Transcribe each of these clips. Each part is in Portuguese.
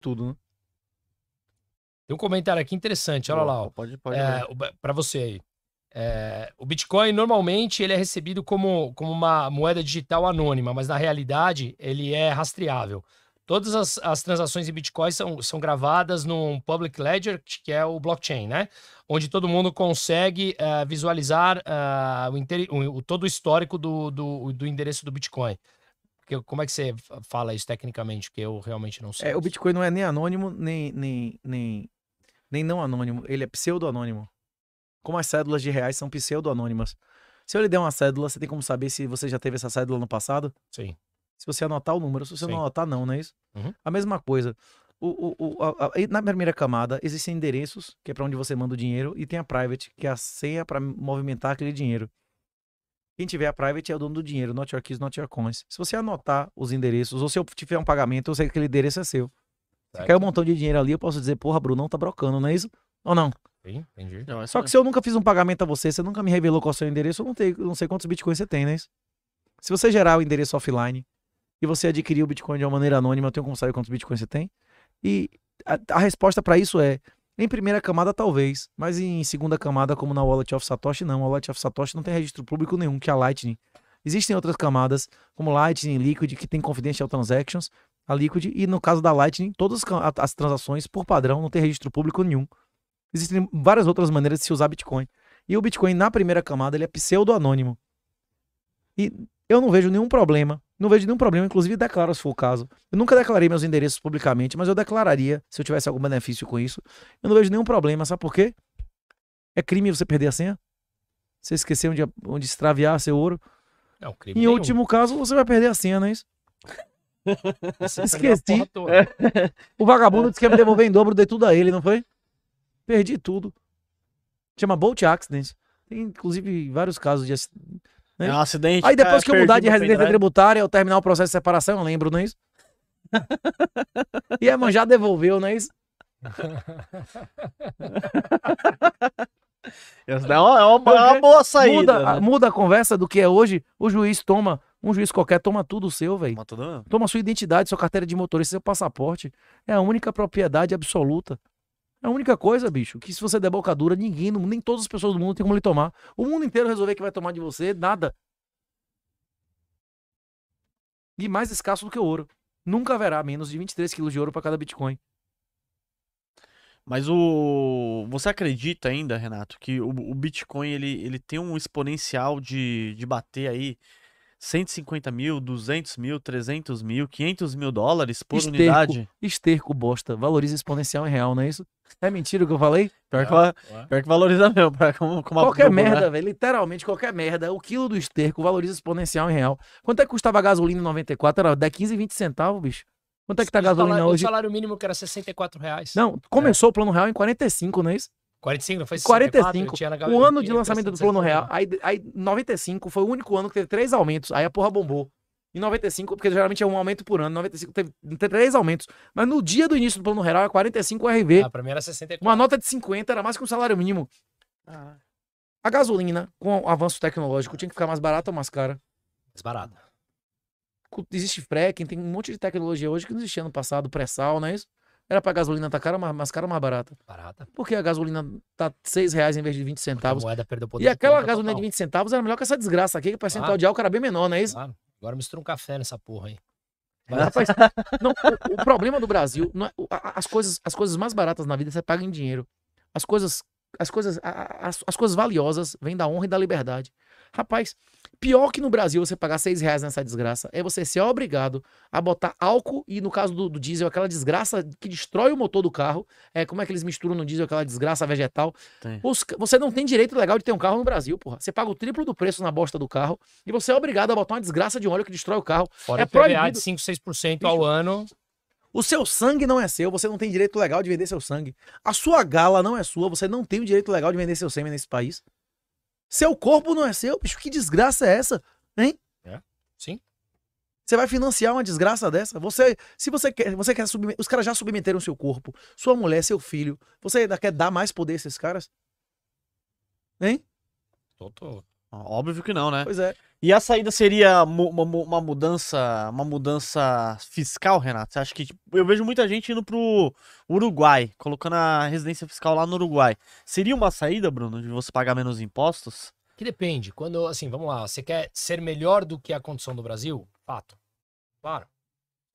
tudo, né? Tem um comentário aqui interessante, olha lá. Ó. Pode, pode. É, para você aí. É, o Bitcoin normalmente ele é recebido como, como uma moeda digital anônima, mas na realidade ele é rastreável. Todas as, as transações em Bitcoin são, são gravadas num public ledger, que é o blockchain, né? Onde todo mundo consegue uh, visualizar uh, o, o, todo o histórico do, do, do endereço do Bitcoin. Porque, como é que você fala isso tecnicamente? Que eu realmente não sei. É, o Bitcoin não é nem anônimo, nem, nem, nem, nem não anônimo. Ele é pseudo-anônimo. Como as cédulas de reais são pseudo-anônimas. Se eu lhe der uma cédula, você tem como saber se você já teve essa cédula no passado? Sim. Se você anotar o número, se você Sim. não anotar, não, não é isso? Uhum. A mesma coisa. O, o, o, a, a, na primeira camada, existem endereços, que é para onde você manda o dinheiro, e tem a private, que é a senha para movimentar aquele dinheiro. Quem tiver a private é o dono do dinheiro, not your keys, not your coins. Se você anotar os endereços, ou se eu tiver um pagamento, eu sei que aquele endereço é seu. Se cair um montão de dinheiro ali, eu posso dizer, porra, Brunão tá brocando, não é isso? Ou não? Sim, entendi. Não, é Só que se eu nunca fiz um pagamento a você, você nunca me revelou qual é o seu endereço, eu não, tenho, não sei quantos bitcoins você tem, né? Isso? Se você gerar o endereço offline e você adquirir o bitcoin de uma maneira anônima, eu tenho como saber quantos bitcoins você tem? E a, a resposta para isso é, em primeira camada talvez, mas em segunda camada, como na Wallet of Satoshi, não. A Wallet of Satoshi não tem registro público nenhum, que é a Lightning. Existem outras camadas, como Lightning, Liquid, que tem confidential transactions, a Liquid, e no caso da Lightning, todas as transações, por padrão, não tem registro público nenhum. Existem várias outras maneiras de se usar Bitcoin. E o Bitcoin, na primeira camada, ele é pseudo-anônimo. E eu não vejo nenhum problema. Não vejo nenhum problema, inclusive declaro se for o caso. Eu nunca declarei meus endereços publicamente, mas eu declararia se eu tivesse algum benefício com isso. Eu não vejo nenhum problema, sabe por quê? É crime você perder a senha? Você esquecer onde, onde extraviar seu ouro? Não, crime em nenhum. último caso, você vai perder a senha, não é isso? Você esqueci. O vagabundo disse que ia me devolver em dobro, dei tudo a ele, não foi? Perdi tudo. Chama Bolt Accident. Tem, inclusive, vários casos de ac- É um acidente. Aí depois que eu mudar de residência pendrive. tributária, eu terminar o processo de separação, eu lembro, não é isso? e a manjar devolveu, não é isso? Daí é uma, é uma- é uma boa saída. muda, a- né? muda a conversa do que é hoje. O juiz toma, um juiz qualquer toma tudo seu, velho. Tudo- Toma sua identidade, sua carteira de motorista, seu passaporte. É a única propriedade absoluta. É a única coisa, bicho, que se você der boca dura, ninguém, nem todas as pessoas do mundo tem como lhe tomar. O mundo inteiro resolver que vai tomar de você, nada. E mais escasso do que o ouro. Nunca haverá menos de 23 quilos de ouro para cada Bitcoin. Mas o. Você acredita ainda, Renato, que o, o Bitcoin ele, ele tem um exponencial de, de bater aí 150 mil, 200 mil, 300 mil, 500 mil dólares por Esterco. unidade? Esterco, bosta. Valoriza exponencial em real, não é isso? É mentira o que eu falei? Pior que, va- Ué. pior que valoriza mesmo. pra- Como, como Qualquer né? merda, velho. Literalmente qualquer merda. O quilo do esterco valoriza exponencial em real. Quanto é que custava a gasolina em 94? Era 10, 15, 20 centavos, bicho. Quanto é que tá a O gasolina salário- hoje? O salário mínimo que era 64 reais. Não, começou o plano real em 45, não é isso? 45, não foi 64? 45. Eu tinha na O gaveta, ano de lançamento do plano real. Aí, aí 95 foi o único ano que teve três aumentos. Aí a porra bombou. Em 95, porque geralmente é um aumento por ano. 95 teve, teve três aumentos. Mas no dia do início do plano real é 45 o RV. Ah, pra mim era 64. Uma nota de 50 era mais que um salário mínimo. Ah, A gasolina, com o avanço tecnológico, tinha que ficar mais barata ou mais cara? Mais barato. cu- existe fracking, tem um monte de tecnologia hoje que não existia no passado, pré-sal, não é isso? Era pra gasolina tá cara, mais, mais cara ou mais barata? Barata. Por que a gasolina tá 6 reais em vez de 20 Porque centavos? A moeda perdeu poder E de aquela gasolina de total. 20 centavos era melhor que essa desgraça aqui, que o percentual Ah. de álcool era bem menor, não é isso? Claro. Agora mistura um café nessa porra aí. Rapaz, não, o, o problema do Brasil, é- as, coisas, as coisas mais baratas na vida você paga em dinheiro. As coisas, as coisas, as, as coisas valiosas vêm da honra e da liberdade. Rapaz, pior que no Brasil você pagar seis reais nessa desgraça é você ser obrigado a botar álcool e no caso do, do diesel aquela desgraça que destrói o motor do carro. É como é que eles misturam no diesel aquela desgraça vegetal? Os você não tem direito legal de ter um carro no Brasil, porra. Você paga o triplo do preço na bosta do carro e você é obrigado a botar uma desgraça de óleo que destrói o carro. Fora É PVA proibido. de 5, 6% ao ano. O seu sangue não é seu, você não tem direito legal de vender seu sangue. A sua gala não é sua, você não tem o direito legal de vender seu sêmen nesse país. Seu corpo não é seu, bicho, que desgraça é essa? Hein? Sim. Você vai financiar uma desgraça dessa? Você, se você quer, você quer submeter, os caras já submeteram seu corpo, sua mulher, seu filho. Você ainda quer dar mais poder a esses caras? Hein? Tô, tô. Óbvio que não, né? Pois é. E a saída seria mu- uma, mu- uma mudança, uma mudança fiscal, Renato? Você acha que tipo, eu vejo muita gente indo pro Uruguai, colocando a residência fiscal lá no Uruguai. Seria uma saída, Bruno, de você pagar menos impostos? Que depende. Quando, assim, vamos lá, você quer ser melhor do que a condição do Brasil? Fato. Claro.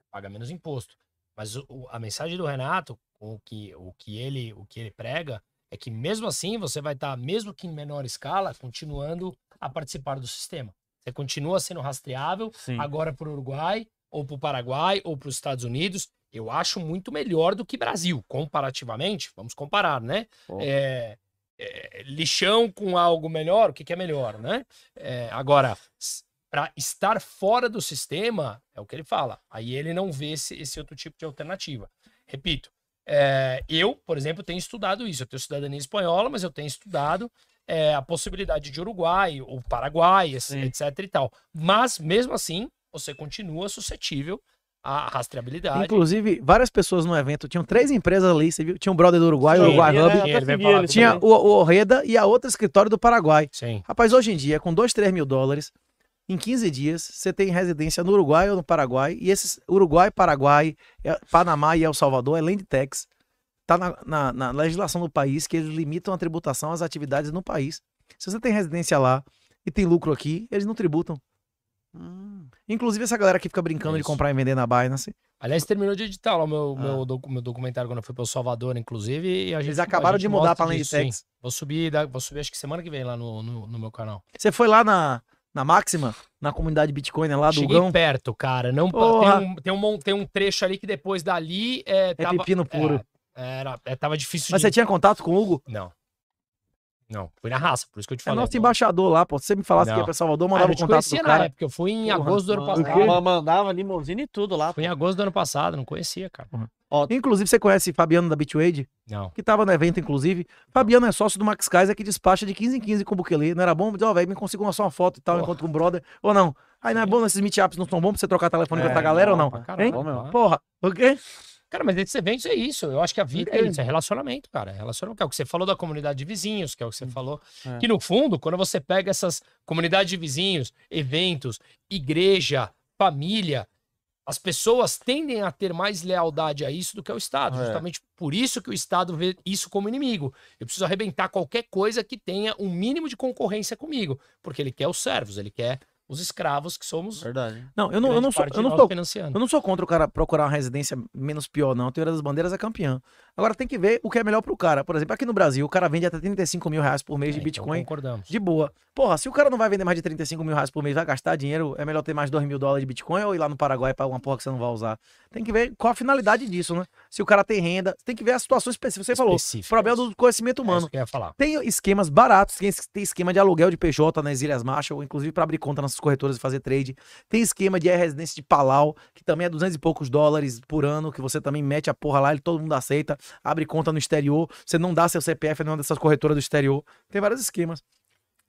Paga menos imposto. Mas o- o- a mensagem do Renato, o que, o, que ele, o que ele prega, é que mesmo assim você vai estar, mesmo que em menor escala, continuando a participar do sistema. Você continua sendo rastreável, Sim. agora para o Uruguai, ou para o Paraguai, ou para os Estados Unidos. Eu acho muito melhor do que Brasil, comparativamente. Vamos comparar, né? Pô. É, é, lixão com algo melhor, o que, que é melhor, né? É, agora, para estar fora do sistema, é o que ele fala. Aí ele não vê esse, esse outro tipo de alternativa. Repito, é, eu, por exemplo, tenho estudado isso. Eu tenho cidadania espanhola, mas eu tenho estudado é, a possibilidade de Uruguai, ou Paraguai, Sim. etc e tal. Mas, mesmo assim, você continua suscetível à rastreabilidade. Inclusive, várias pessoas no evento. Tinham três empresas ali, você viu? Tinha um brother do Uruguai, o Sim, Uruguai ele, Hub. Tinha também. o, o Orreda e a outra escritório do Paraguai. Sim. Rapaz, hoje em dia, com 2, 3 mil dólares, em 15 dias, você tem residência no Uruguai ou no Paraguai. E esses Uruguai, Paraguai, eh, Panamá e El Salvador é land tax. Tá na, na- na legislação do país que eles limitam a tributação às atividades no país. Se você tem residência lá e tem lucro aqui, eles não tributam. Hum, Inclusive, essa galera que fica brincando de Isso. comprar e vender na Binance, Aliás, terminou de editar lá o meu, Ah. meu, docu- meu documentário quando eu fui para o Salvador, inclusive. E a gente, eles acabaram gente de mudar land disso, sim. tax. Vou subir, vou subir acho que semana que vem lá no, no, no meu canal. Você foi lá na, na Máxima, na comunidade Bitcoin lá do Cheguei Gão? perto, cara. Não, tem, um, tem, um, tem um trecho ali que depois dali é, É tava, pepino puro. é, era, é, tava difícil Mas de... você tinha contato com o Hugo? Não. Não, fui na raça, por isso que eu te É falei. nosso não. embaixador lá, pô. Se você me falasse que Não. ia pra Salvador, Ah, mandava eu o contato conhecia do na cara. época, eu fui em Porra, agosto do ano passado. ma- mandava limousine e tudo lá. Fui em agosto do ano passado, não conhecia, cara. Inclusive, você conhece Fabiano da Bitwade, Não. que tava no evento, inclusive. Fabiano é sócio do Max Kaiser, que despacha de 15 em 15 com o Bukele. Não era bom? Ó, velho, me consigo uma só uma foto e tal, Porra. enquanto com o brother. Ou não? Aí não é bom, esses meetups não são bons pra você trocar telefone com É, essa galera ou não, não? pra caralho, Hein? Porra, o quê? Cara, mas esses eventos é isso. Eu acho que a vida é Ok. isso, é relacionamento, cara. É relacionamento, que é o que você falou da comunidade de vizinhos, que é o que você falou. É. Que no fundo, quando você pega essas comunidades de vizinhos, eventos, igreja, família, as pessoas tendem a ter mais lealdade a isso do que ao Estado. É. Justamente por isso que o Estado vê isso como inimigo. Eu preciso arrebentar qualquer coisa que tenha um mínimo de concorrência comigo. Porque ele quer os servos, ele quer os escravos que somos. Verdade. Não, eu não, eu não sou, eu não sou financiando. Eu não sou contra o cara procurar uma residência menos pior, não. A teoria das bandeiras é campeã. Agora tem que ver o que é melhor pro cara. Por exemplo, aqui no Brasil, o cara vende até 35 mil reais por mês É, de então Bitcoin. concordamos. De boa. Porra, se o cara não vai vender mais de 35 mil reais por mês, vai gastar dinheiro, é melhor ter mais 2 mil dólares de Bitcoin ou ir lá no Paraguai pra uma porra que você não vai usar. Tem que ver qual a finalidade disso, né? Se o cara tem renda, tem que ver a situação específica. Você falou, Específicas. problema do conhecimento É humano. isso que eu ia falar. Tem esquemas baratos, tem, es- tem esquema de aluguel de PJ nas Ilhas Marshall, inclusive para abrir conta nessas corretoras e fazer trade. Tem esquema de residência de Palau, que também é 200 e poucos dólares por ano, que você também mete a porra lá, ele todo mundo aceita, abre conta no exterior, você não dá seu CPF nenhuma dessas corretoras do exterior. Tem vários esquemas.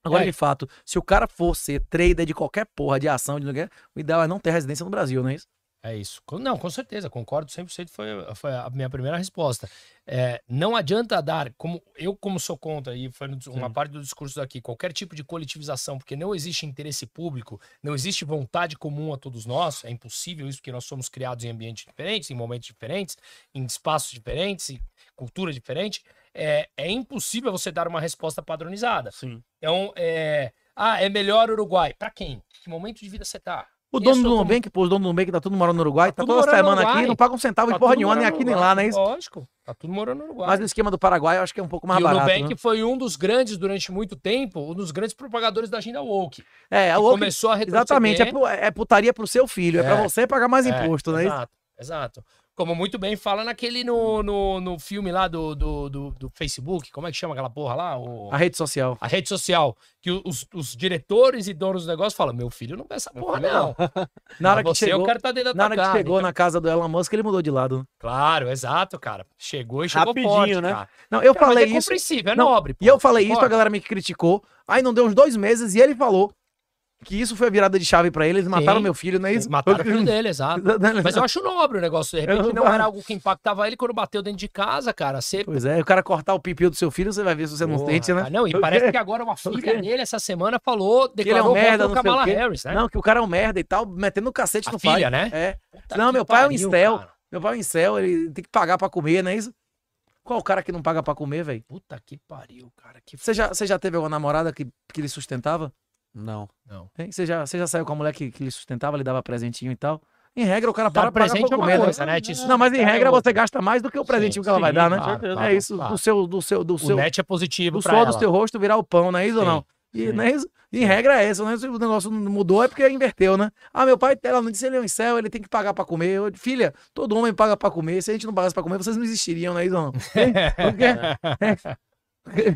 Agora, É. de fato, se o cara for ser trader de qualquer porra de ação, de lugar, o ideal é não ter residência no Brasil, não é isso? É isso. Não, com certeza, concordo 100%, foi, foi a minha primeira resposta. É, não adianta dar, como eu como sou contra, e foi uma Sim. parte do discurso daqui, qualquer tipo de coletivização, porque não existe interesse público, não existe vontade comum a todos nós, é impossível isso, porque nós somos criados em ambientes diferentes, em momentos diferentes, em espaços diferentes, em cultura diferente, é, é impossível você dar uma resposta padronizada. Sim. Então, é, ah, é melhor Uruguai. Pra quem? Que momento de vida você tá? O dono do Nubank, pô, os donos do Nubank tá tudo morando no Uruguai, Tá tá, toda semana aqui, não paga um centavo Tá de porra nenhuma, nem aqui nem lá, não é isso? Lógico, tá tudo morando no Uruguai. Mas no esquema do Paraguai, eu acho que é um pouco mais e barato. o Nubank né? foi um dos grandes, durante muito tempo, um dos grandes propagadores da agenda woke. É, o Oak- começou a retroceder. exatamente, é, é putaria pro seu filho, é, pra É. você pagar mais É, imposto, né? Exato, exato. Como muito bem fala naquele no, no, no filme lá do, do, do, do Facebook, como é que chama aquela porra lá? O- A rede social. a rede social, que os, os diretores e donos do negócio falam: meu filho não vê essa porra, não. Na hora Pra que você, chegou, eu quero estar dentro da na hora que chegou Então, na casa do Elon Musk, ele mudou de lado. né? Claro, exato, cara. Chegou e chegou Rapidinho, forte, né? cara. Não, eu Cara, mas falei é isso. compreensível, é Não, nobre. E eu falei isso, a galera me criticou. Aí não deu uns dois meses e ele falou que isso foi a virada de chave pra ele, eles mataram Sim. meu filho, não é isso? Mataram o filho dele, exato. Mas eu acho nobre o negócio. De repente não era algo que impactava ele quando bateu dentro de casa, cara. Você. Pois é, o cara cortar o pipiu do seu filho, você vai ver se você não Porra, sente, né? Não, e parece que agora uma filha dele essa semana falou, Que ele é um declarou merda, não o Kamala. Harris, né? Não, que o cara é um merda e tal, metendo o cacete A no filha, pai. né? É. Puta Não, meu pai é um pariu, incel. cara. Meu pai é um incel, ele tem que pagar pra comer, não é isso? Qual o cara que não paga pra comer, velho? Puta que pariu, cara. Que Você já, você já teve alguma namorada que, que lhe sustentava? Não. Não. Hein? Você, já, você já saiu com a mulher que, que lhe sustentava, lhe dava presentinho e tal? Em regra, o cara Dar para pra presente pagar é pra uma comer, coisa, né? Te Não, mas em é regra você gasta mais do que o presentinho Sim, que ela vai sim, dar, né? claro, é claro, isso, claro. do seu, do seu, do O seu, net é positivo do pra suor ela. do seu rosto virar o pão, não é isso ou Sim, não? E não é isso? Em regra é essa, né? Se o negócio não mudou é porque inverteu, né? Ah, meu pai, ela não disse ele é um incel, ele tem que pagar pra comer. Eu, Filha, todo homem paga pra comer. Se a gente não pagasse pra comer, vocês não existiriam, não é isso ou não? Hein? Por quê?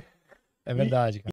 É verdade, cara.